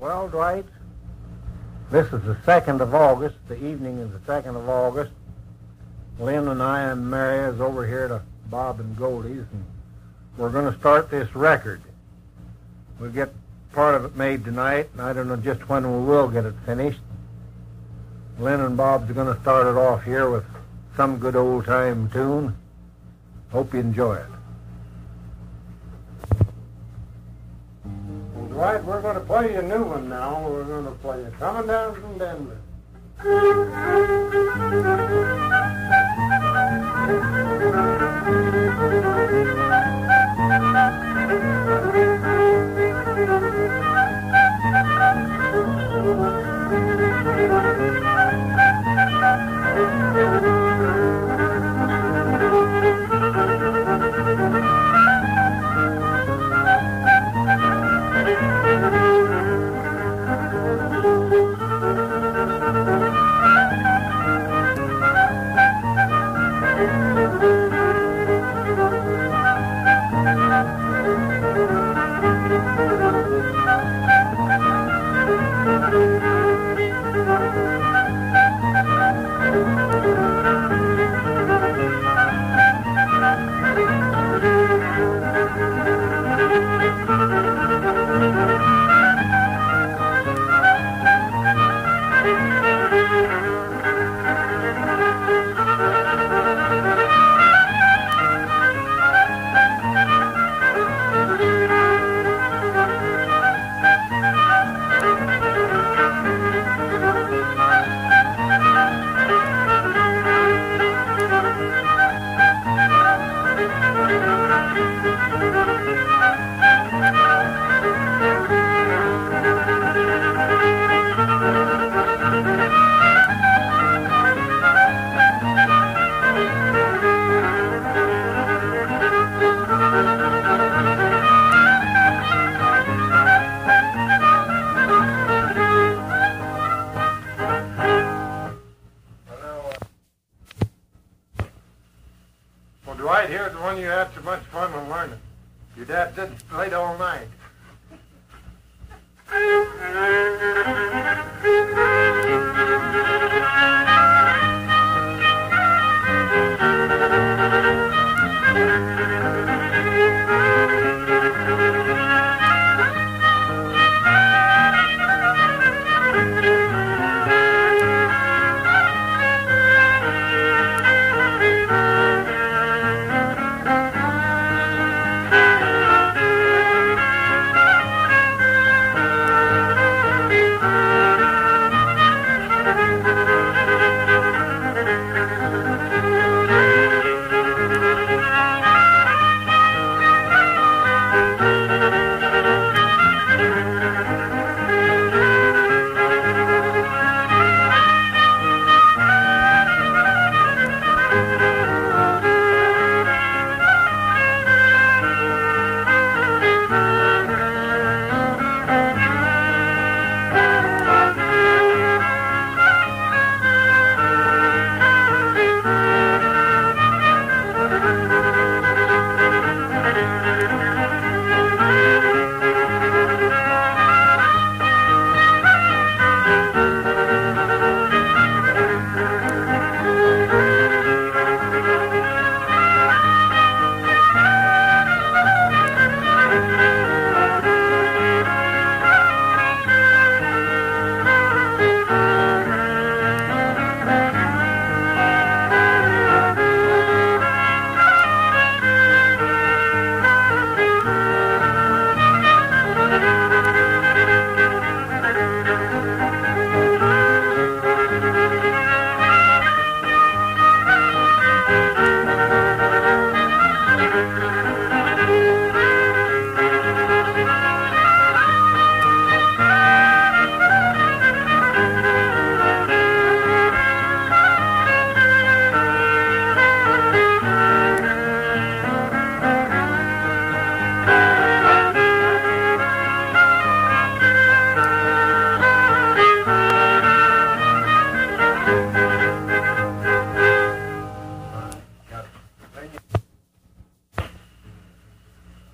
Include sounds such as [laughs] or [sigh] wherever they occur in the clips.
Well, Dwight, this is the 2nd of August. The evening is the 2nd of August. Lynn and I and Mary is over here to Bob and Goldie's, and we're going to start this record. We'll get part of it made tonight, and I don't know just when we will get it finished. Lynn and Bob's going to start it off here with some good old-time tune. Hope you enjoy it. Right, we're going to play you a new one now. We're going to play it coming down from Denver. Well, [laughs]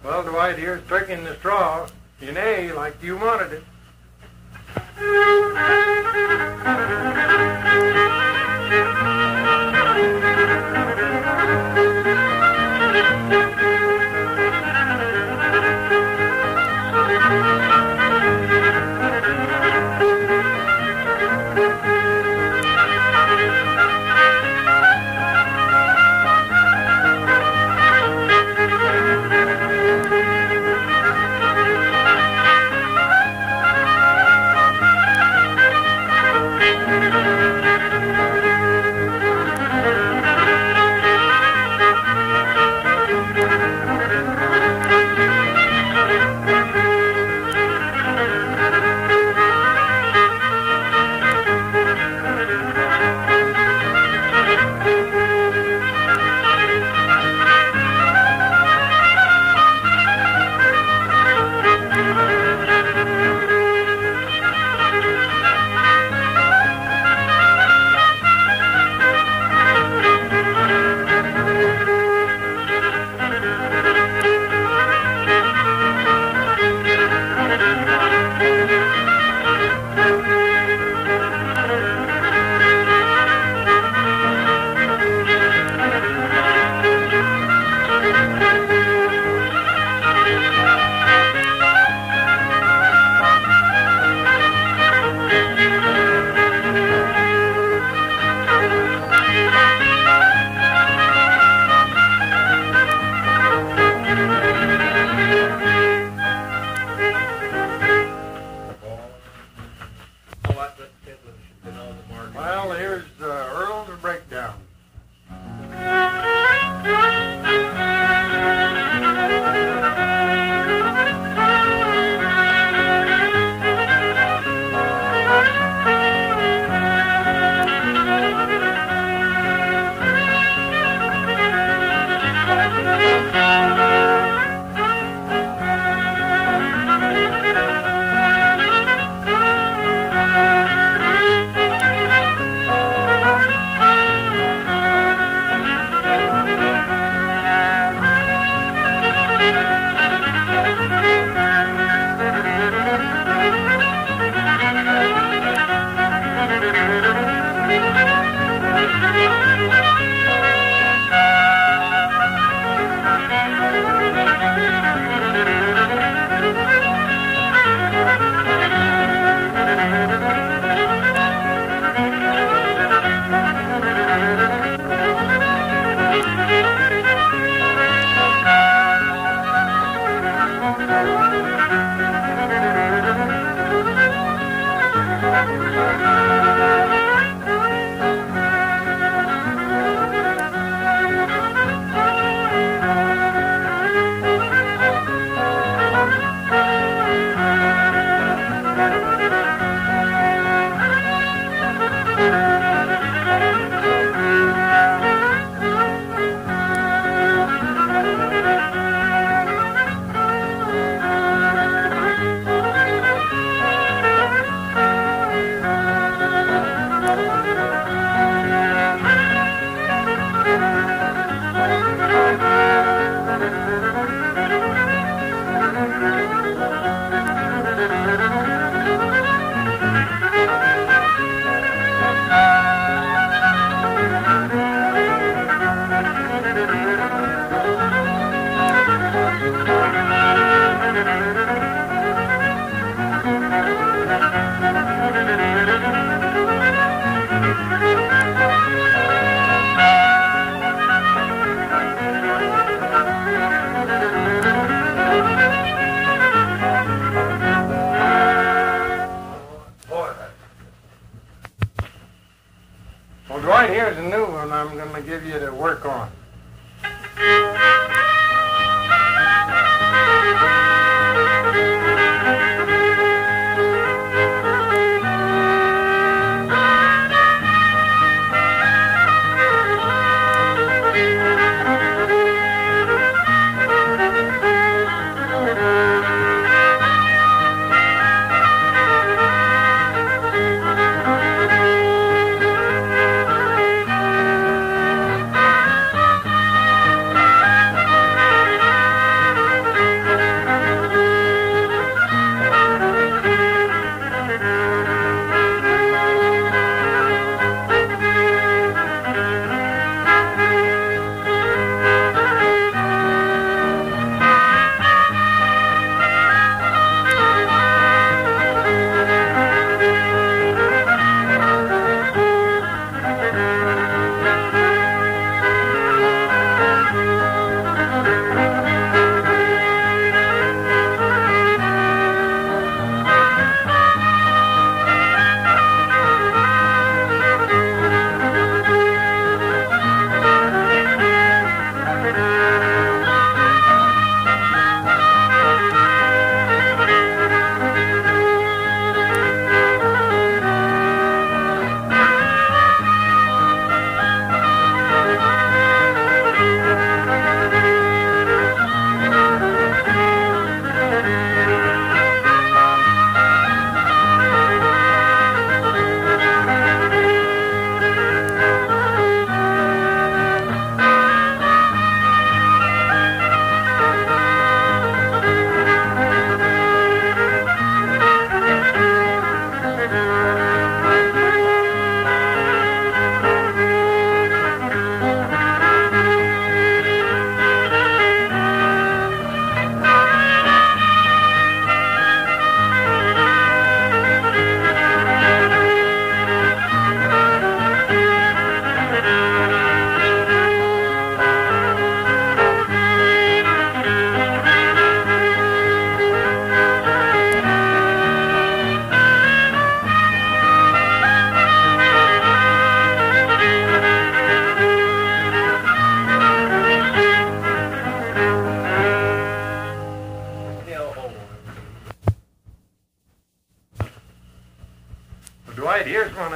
Well, Dwight, here's Turkey in the Straw in A like you wanted it.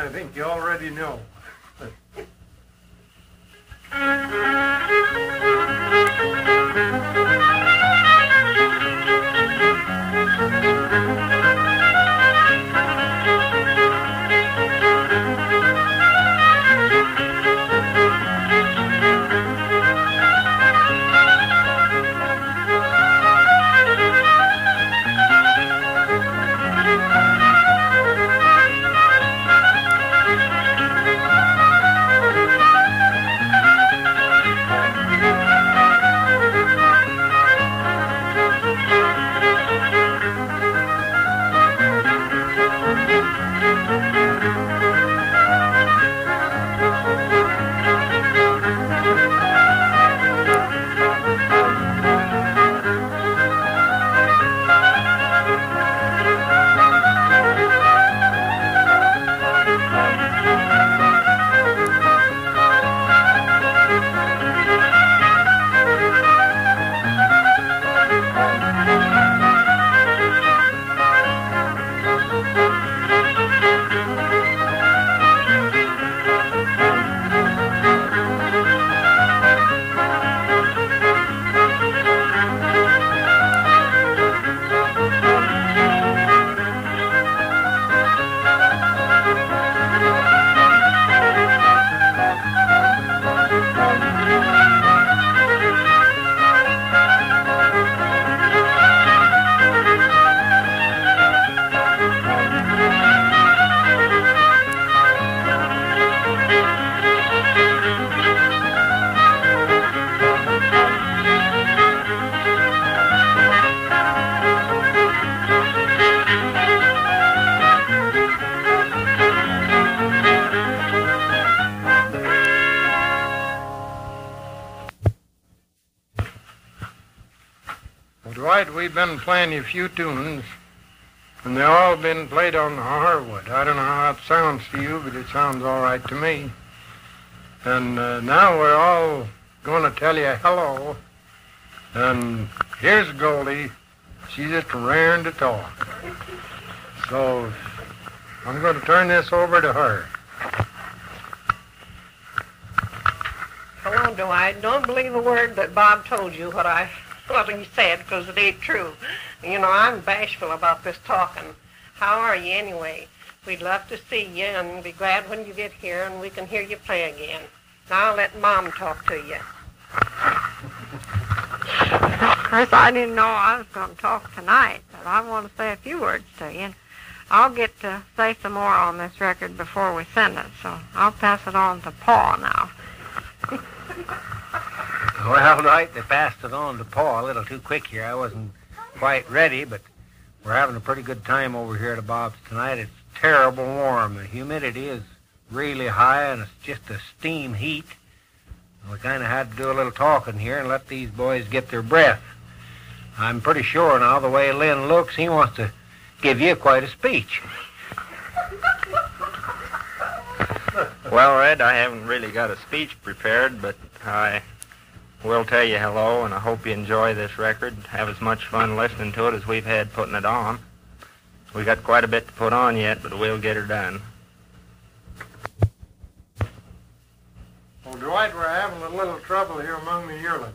I think you already know. We've been playing a few tunes, and they've all been played on the hardwood. I don't know how it sounds to you, but it sounds all right to me. And uh, now we're all going to tell you hello. And here's Goldie. She's just raring to talk. So I'm going to turn this over to her. Hello, Dwight. Don't believe a word that Bob told you what I what he said because it ain't true. You know, I'm bashful about this talking. How are you anyway? We'd love to see you and be glad when you get here and we can hear you play again. Now I'll let Mom talk to you. Of course, I didn't know I was going to talk tonight, but I want to say a few words to you. And I'll get to say some more on this record before we send it, so I'll pass it on to Paul now. [laughs] Well, [laughs] right, they passed it on to Paul a little too quick here. I wasn't quite ready, but we're having a pretty good time over here at Bob's tonight. It's terrible warm. The humidity is really high, and it's just a steam heat. We kind of had to do a little talking here and let these boys get their breath. I'm pretty sure now, the way Lynn looks, he wants to give you quite a speech. Well, Red, I haven't really got a speech prepared, but I will tell you hello, and I hope you enjoy this record. Have as much fun listening to it as we've had putting it on. We got quite a bit to put on yet, but we'll get her done. Well, Dwight, we're having a little trouble here among the yearlings.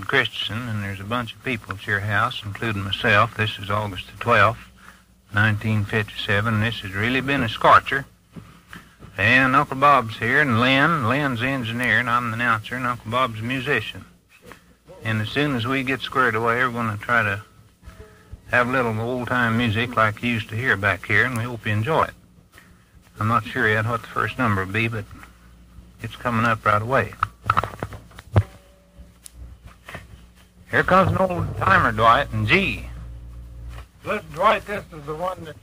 Bob Christeson, and there's a bunch of people at your house, including myself. This is August the 12th, 1957, and this has really been a scorcher. And Uncle Bob's here, and Lynn. Lynn's the engineer, and I'm the announcer, and Uncle Bob's a musician. And as soon as we get squared away, we're going to try to have a little old-time music like you used to hear back here, and we hope you enjoy it. I'm not sure yet what the first number will be, but it's coming up right away. Here comes an old timer, Dwight, and gee. Look, Dwight, this is the one that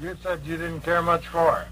you said you didn't care much for.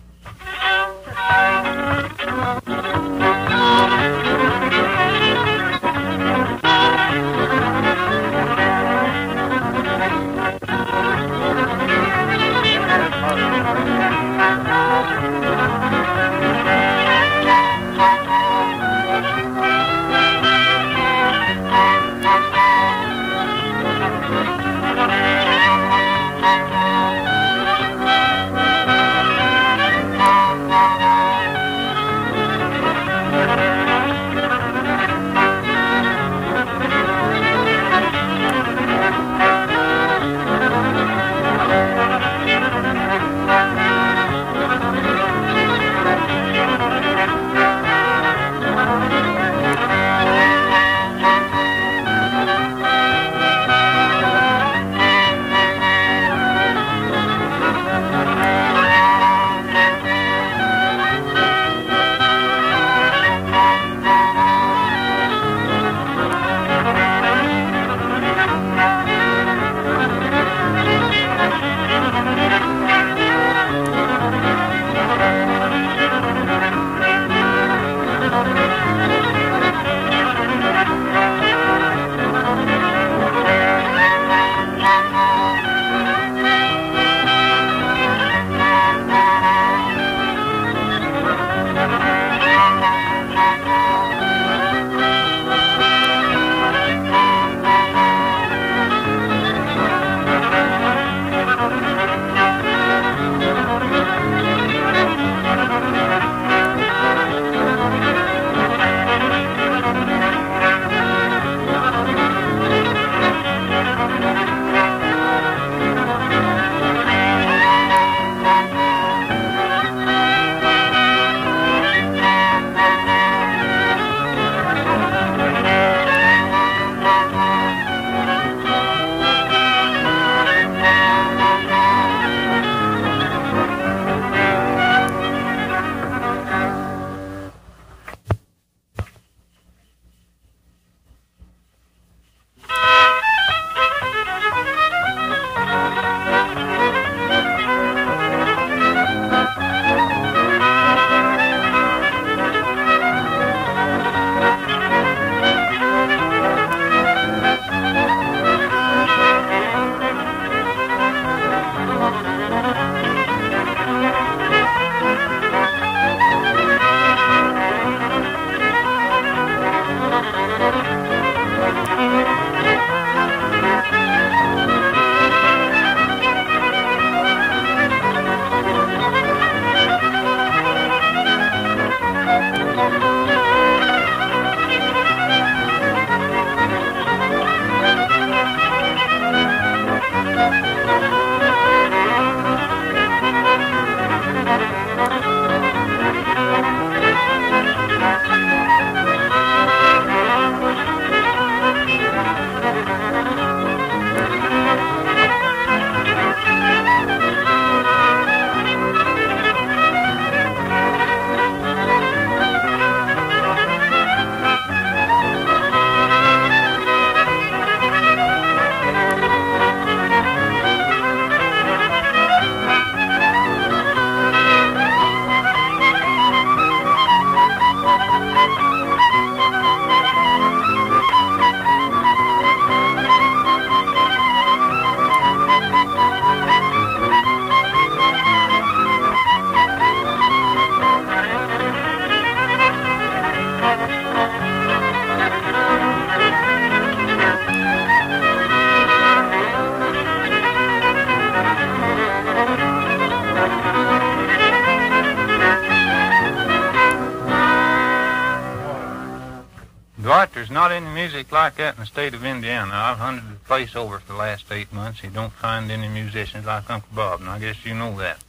There's not any music like that in the state of Indiana. I've hunted the place over for the last eight months. You don't find any musicians like Uncle Bob, and I guess you know that.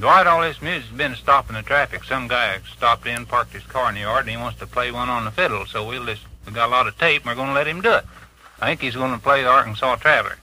Dwight, all this music's been stopping the traffic. Some guy stopped in, parked his car in the yard, and he wants to play one on the fiddle. So we'll just, we got a lot of tape, and we're going to let him do it. I think he's going to play the Arkansas Traveler.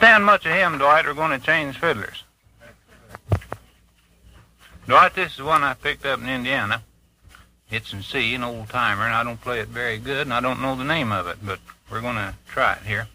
Stand much of him, Dwight. We're going to change fiddlers. Dwight, this is one I picked up in Indiana. It's in C, an old timer, and I don't play it very good, and I don't know the name of it, but we're going to try it here.